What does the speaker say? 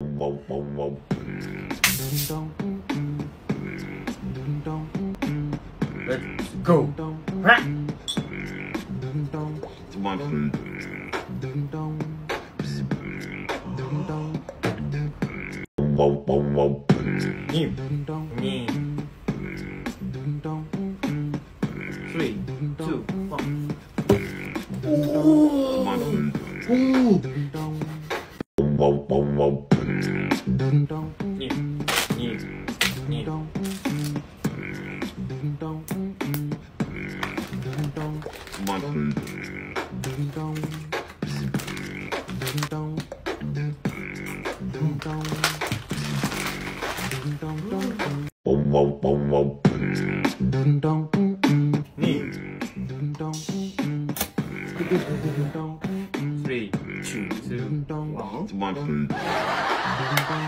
Let's go. Ha. Come on. Boom, boom, boom. New. New. Three, two, one. Ooh. Ooh. Boom nhịp nhịp nhịp một bông bông bông bông dun dong ni dun dong dun dong three Mm. Two. One. One.